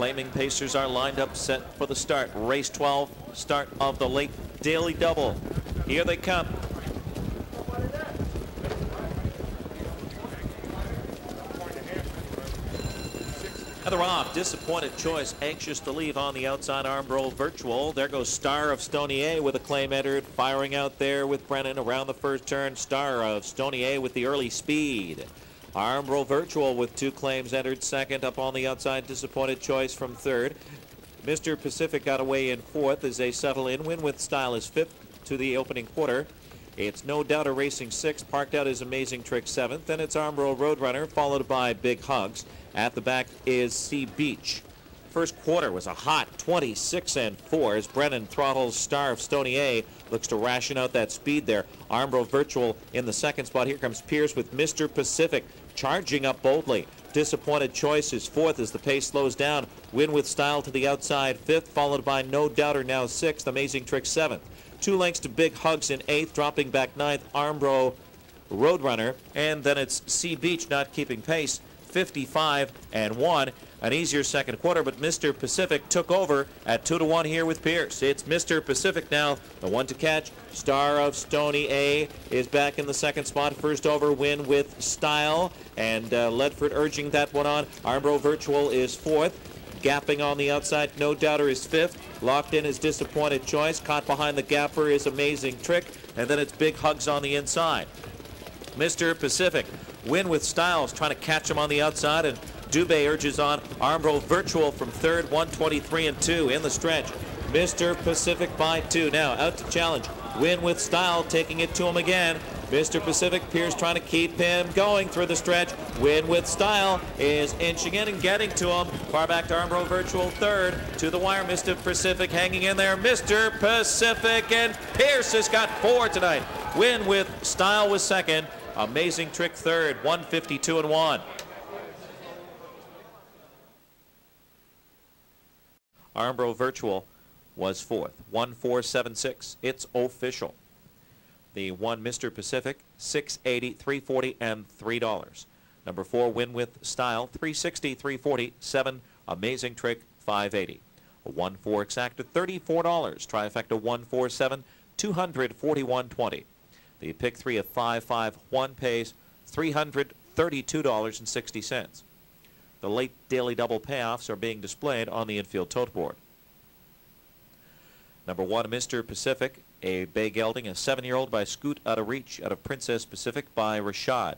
Claiming Pacers are lined up set for the start. Race 12, start of the late daily double. Here they come. Heather off, disappointed choice, anxious to leave on the outside Armbro Virtual. There goes Star of Stonier with a claim entered, firing out there with Brennan around the first turn. Star of Stonier with the early speed. Armbro Virtual with two claims entered second up on the outside. Disappointed choice from third. Mr. Pacific got away in fourth as they settle in. Win with style is fifth to the opening quarter. It's no doubt a racing sixth. Parked out is amazing trick seventh. Then it's Armbro Roadrunner followed by Big Hugs. At the back is Sea Beach. First quarter was a hot 26 and 4 as Brennan throttles Star of Stony A. Looks to ration out that speed there. Armbro Virtual in the second spot. Here comes Pierce with Mr. Pacific charging up boldly. Disappointed Choice is fourth as the pace slows down. Win with Style to the outside fifth, followed by No Doubter now sixth. Amazing Trick seventh. Two lengths to Big Hugs in eighth, dropping back ninth. Armbro Roadrunner. And then it's Sea Beach not keeping pace. 55 and 1. An easier second quarter, but Mr. Pacific took over at 2 to 1 here with Pierce. It's Mr. Pacific now, the one to catch. Star of Stony A is back in the second spot. First over win with style, and uh, Ledford urging that one on. Armbro Virtual is fourth. Gapping on the outside, no doubter is fifth. Locked in is disappointed choice. Caught behind the gapper is amazing trick. And then it's big hugs on the inside. Mr. Pacific win with Styles trying to catch him on the outside and Dubé urges on Armbro Virtual from third 123 and 2 in the stretch Mr. Pacific by two now out to challenge win with style taking it to him again Mr. Pacific Pierce trying to keep him going through the stretch. Win with style is inching in and getting to him. Far back to Armbro Virtual third. To the wire, Mr. Pacific hanging in there. Mr. Pacific and Pierce has got four tonight. Win with style was second. Amazing trick third, 152 and 1. Armbro Virtual was fourth, 1476. It's official. The one Mr. Pacific, 680, 340, and $3. Number four, Win with Style, 360, 340, 7. Amazing Trick, 580. A 1-4 exacta, $34. Trifecta 147, 241.20. The pick three of 551 pays $332.60. The late daily double payoffs are being displayed on the infield tote board. Number one, Mr. Pacific, a bay gelding, a seven-year-old by Scoot out of reach out of Princess Pacific by Rashad.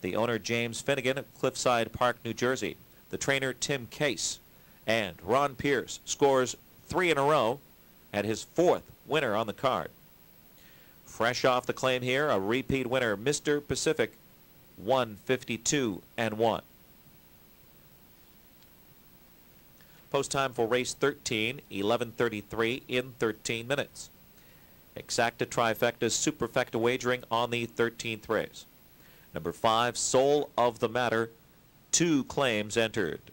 The owner, James Finnegan of Cliffside Park, New Jersey. The trainer, Tim Case. And Ron Pierce scores three in a row at his fourth winner on the card. Fresh off the claim here, a repeat winner, Mr. Pacific, 152 and 1. Post time for race 13, 11:33 in 13 minutes. Exacta trifecta superfecta wagering on the 13th race. Number five, Soul of the Matter, two claims entered.